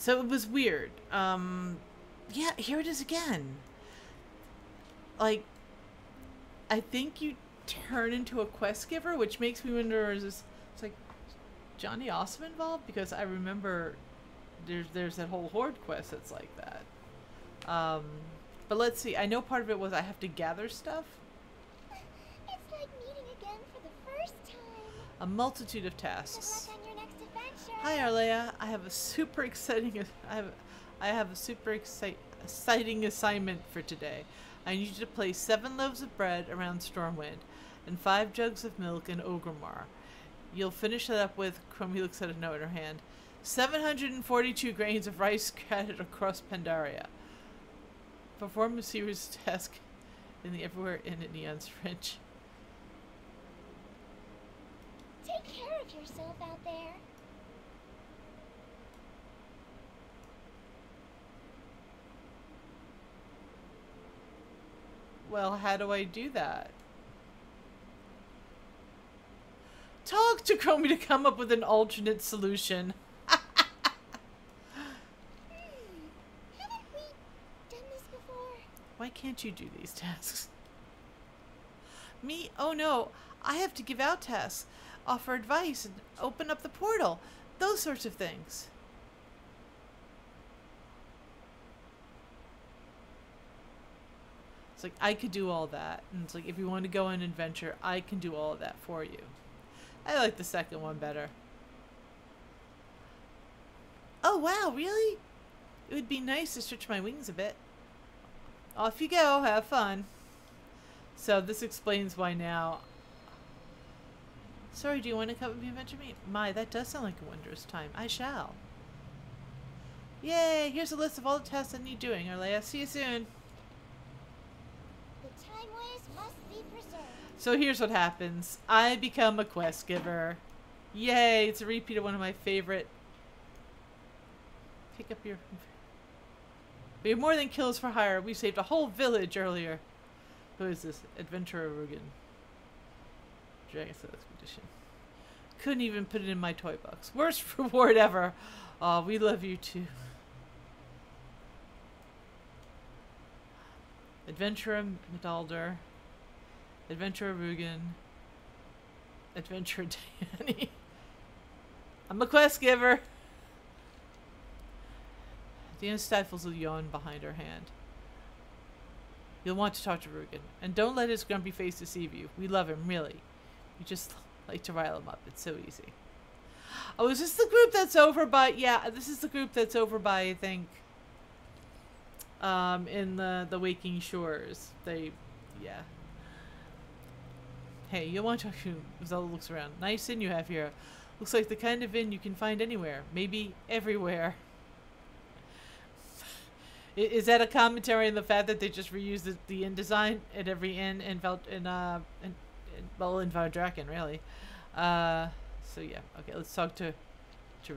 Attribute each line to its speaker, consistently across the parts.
Speaker 1: So it was weird. Um, yeah, here it is again. Like, I think you turn into a quest giver, which makes me wonder is this it's like Johnny Awesome involved? Because I remember there's there's that whole horde quest that's like that. Um, but let's see. I know part of it was I have to gather stuff.
Speaker 2: It's like meeting again for the first time.
Speaker 1: A multitude of tasks. Hi Arlaeya, I have a super exciting I have I have a super exciting assignment for today. I need you to place seven loaves of bread around Stormwind and five jugs of milk in Orgrimmar. You'll finish that up with Chromie looks at a note in her hand. 742 grains of rice scattered across Pandaria. Perform a series task in the Everywhere Inn at Eon's Fringe.
Speaker 2: Take care of yourself out there.
Speaker 1: Well, how do I do that? Talk to Chromie to come up with an alternate solution.
Speaker 2: Haven't we done this before?
Speaker 1: Why can't you do these tasks? Me? Oh no, I have to give out tasks, offer advice, and open up the portal. Those sorts of things. It's like I could do all that. And it's like if you want to go on an adventure, I can do all of that for you. I like the second one better. Oh wow, really? It would be nice to stretch my wings a bit. Off you go, have fun. So this explains why now. Sorry, do you want to come with me adventure me? My, that does sound like a wondrous time. I shall. Yay! Here's a list of all the tasks I need doing, Arlaeya. See you soon.
Speaker 2: The time ways must be preserved.
Speaker 1: So here's what happens. I become a quest giver. Yay! It's a repeat of one of my favorite. Pick up your. We have more than kills for hire. We saved a whole village earlier. Who is this? Adventurer Rugen. Dragon Slayer Expedition. Couldn't even put it in my toy box. Worst reward ever. Aw, we love you too. Adventurer Medalder. Adventurer Rugen. Adventurer Danny. I'm a quest giver. Dina stifles a yawn behind her hand. You'll want to talk to Rugen. And don't let his grumpy face deceive you. We love him, really. We just like to rile him up. It's so easy. Oh, is this the group that's over by... Yeah, this is the group that's over by, I think... Um, in the, the Waking Shores. They... Yeah. Hey, you'll want to talk to Zelda looks around. Nice inn you have here. Looks like the kind of inn you can find anywhere. Maybe everywhere. Is that a commentary on the fact that they just reused the, the inn design at every inn in Val in uh in, in well in Valdrakken really? Uh, so yeah, okay, let's talk to to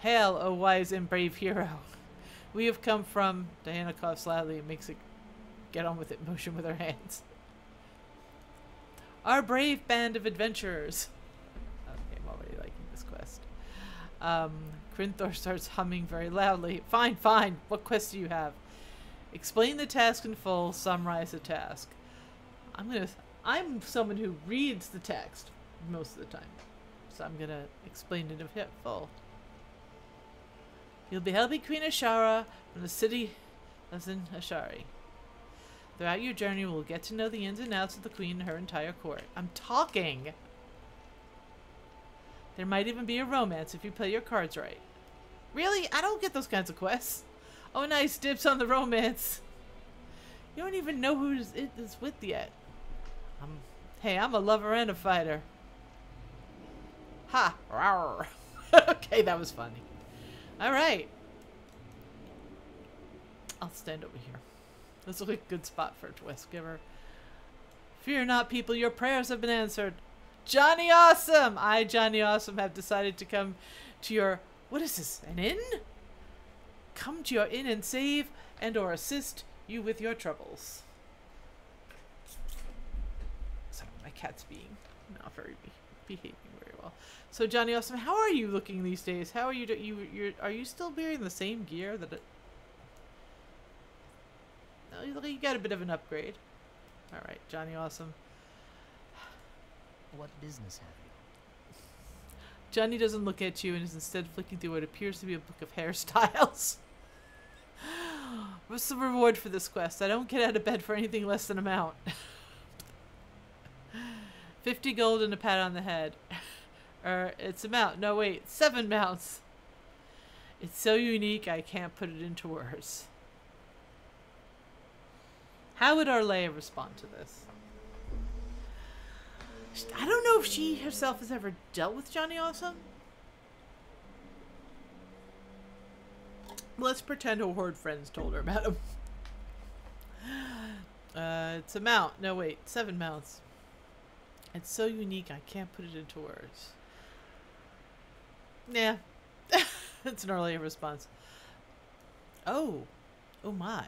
Speaker 1: Hail, O wise and brave hero! We have come from Diana coughs loudly and makes a get on with it motion with her hands. Our brave band of adventurers. Okay, I'm already liking this quest. Um, Crinthor starts humming very loudly. Fine, fine. What quest do you have? Explain the task in full. Summarize the task. I'm gonna. I'm someone who reads the text most of the time, so I'm gonna explain it in full. You'll be helping Queen Azshara from the city of Ashari. Throughout your journey, we'll get to know the ins and outs of the Queen and her entire court. I'm talking! There might even be a romance if you play your cards right. Really? I don't get those kinds of quests. Oh, nice. Dips on the romance. You don't even know who it is with yet. Um, hey, I'm a lover and a fighter. Ha! Okay, that was funny. All right. I'll stand over here. This looks like a good spot for a twist giver. Fear not, people. Your prayers have been answered. Johnny Awesome! I, Johnny Awesome, have decided to come to your... What is this? An inn? Come to your inn and save and or assist you with your troubles. Sorry, my cat's being not very behaving very well. So Johnny Awesome, how are you looking these days? How are you? Do- you you're are you still wearing the same gear that? It- no, you look like you got a bit of an upgrade. All right, Johnny Awesome.
Speaker 3: What business have you?
Speaker 1: Johnny doesn't look at you and is instead flicking through what appears to be a book of hairstyles. What's the reward for this quest? I don't get out of bed for anything less than a mount. 50 gold and a pat on the head. or it's a mount. No, wait. Seven mounts. It's so unique, I can't put it into words. How would Arlaeya respond to this? I don't know if she herself has ever dealt with Johnny Awesome. Let's pretend her horde friends told her about him. Uh, it's a mount. No, wait. Seven mounts. It's so unique, I can't put it into words. Yeah. That's an earlier response. Oh. Oh my.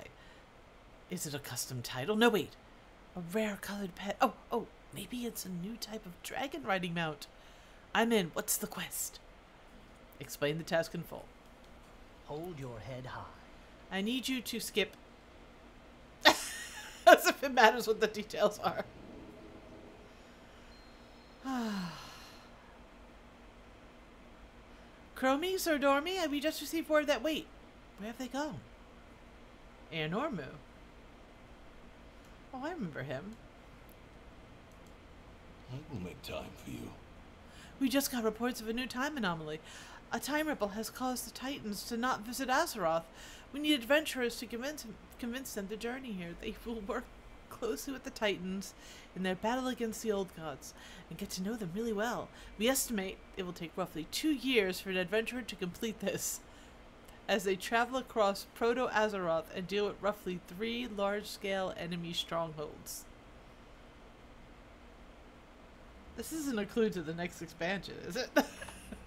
Speaker 1: Is it a custom title? No, wait. A rare colored pet. Oh, oh. Maybe it's a new type of dragon riding mount. I'm in. What's the quest? Explain the task in full.
Speaker 3: Hold your head high.
Speaker 1: I need you to skip. As if it matters what the details are. Chromie, Sir Dormy, have we just received word that. Wait, where have they gone? Anormu. Oh, I remember him.
Speaker 4: I will make time for you.
Speaker 1: We just got reports of a new time anomaly. A time ripple has caused the Titans to not visit Azeroth. We need adventurers to convince convince them to journey here. They will work closely with the Titans in their battle against the old gods and get to know them really well. We estimate it will take roughly two years for an adventurer to complete this. As they travel across Proto Azeroth and deal with roughly three large scale enemy strongholds. This isn't a clue to the next expansion, is it?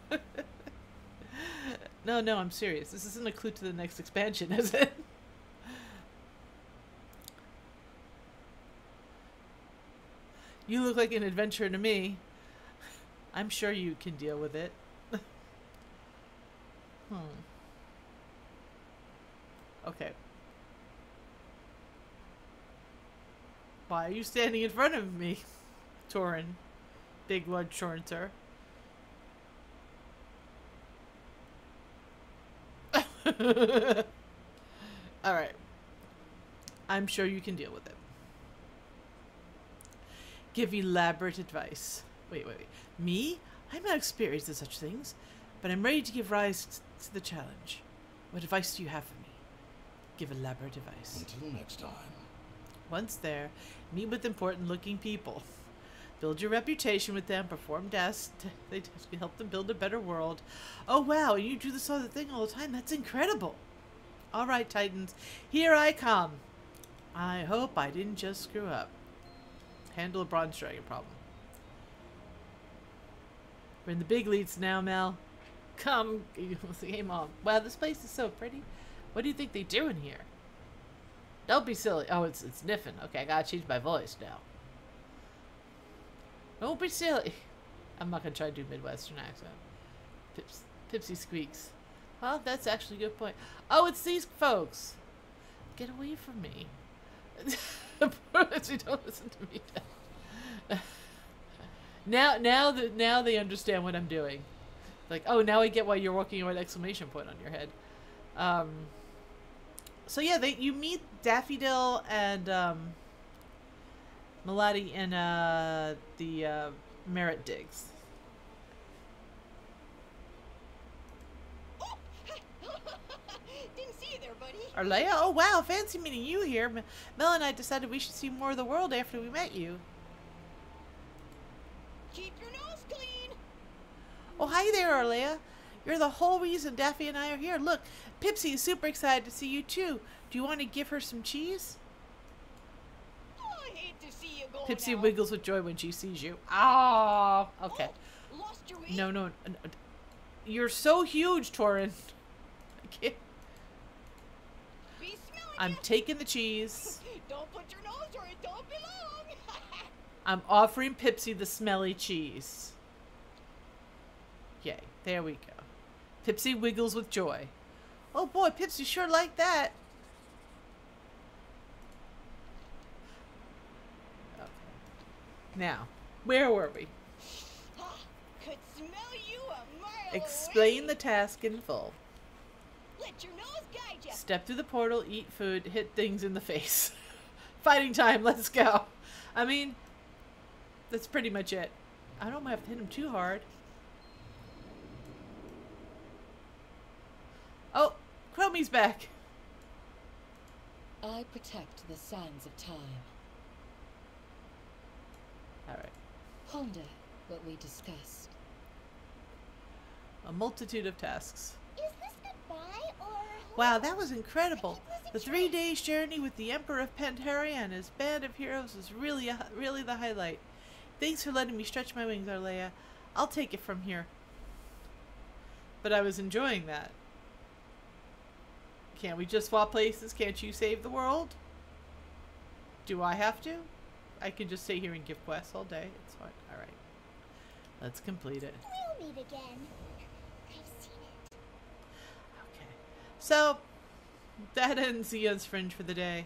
Speaker 1: no, no, I'm serious. This isn't a clue to the next expansion, is it? You look like an adventure to me. I'm sure you can deal with it. hmm. Okay. Why are you standing in front of me, Torin? Big Lord Shorter. Alright. I'm sure you can deal with it. Give elaborate advice. Wait, wait, wait. Me? I'm not experienced in such things, but I'm ready to give rise to the challenge. What advice do you have for me? Give elaborate advice.
Speaker 4: Until next time.
Speaker 1: Once there, meet with important looking people. Build your reputation with them, perform tasks, t- they help them build a better world. Oh wow, you do this other thing all the time? That's incredible. Alright, Titans, here I come. I hope I didn't just screw up. Handle a bronze dragon problem. We're in the big leads now, Mel. Come, game on. Wow, this place is so pretty. What do you think they do in here? Don't be silly. Oh, it's it's Niffen. Okay, I gotta change my voice now. Don't be silly. I'm not gonna try to do Midwestern accent. Pips, Pipsy squeaks. Well, that's actually a good point. Oh, it's these folks. Get away from me. don't listen to me. now, now that now they understand what I'm doing. Like, oh, now I get why you're walking an exclamation point on your head. Um. So yeah, they you meet Daffodil and um. Melody in uh the uh, Merit Digs.
Speaker 2: Didn't
Speaker 1: Arlaeya? Oh wow, fancy meeting you here. M- Mel and I decided we should see more of the world after we met you.
Speaker 2: Keep your nose clean.
Speaker 1: Oh hi there, Arlaeya. You're the whole reason Daffy and I are here. Look, Pipsy is super excited to see you too. Do you want to give her some cheese?
Speaker 2: Oh, I hate to see you go
Speaker 1: Pipsy
Speaker 2: now.
Speaker 1: wiggles with joy when she sees you. Oh, okay.
Speaker 2: Oh, lost your way.
Speaker 1: No, no, n- n- you're so huge, Torin. I can't. I'm taking the cheese.
Speaker 2: Don't put your nose where it don't belong.
Speaker 1: I'm offering Pipsy the smelly cheese. Yay. There we go. Pipsy wiggles with joy. Oh boy, Pipsy sure like that. Okay. Now, where were we?
Speaker 5: Could smell you a mile
Speaker 1: Explain
Speaker 5: away.
Speaker 1: the task in full.
Speaker 5: Let your nose guide you.
Speaker 1: Step through the portal, eat food, hit things in the face. Fighting time, let's go. I mean, that's pretty much it. I don't have to hit him too hard. Oh, Chromie's back.
Speaker 6: I protect the sands of time.
Speaker 1: Alright.
Speaker 6: Ponder what we discussed.
Speaker 1: A multitude of tasks. Wow, that was incredible. The three days journey with the Emperor of Pandaria and his band of heroes was really, a, really the highlight. Thanks for letting me stretch my wings, Arlaeya. I'll take it from here. But I was enjoying that. Can't we just swap places? Can't you save the world? Do I have to? I can just stay here and give quests all day. It's fine. Alright. Let's complete it.
Speaker 2: We'll meet again. I've seen it.
Speaker 1: Okay. So, that ends Eon's Fringe for the day.